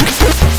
Let's go.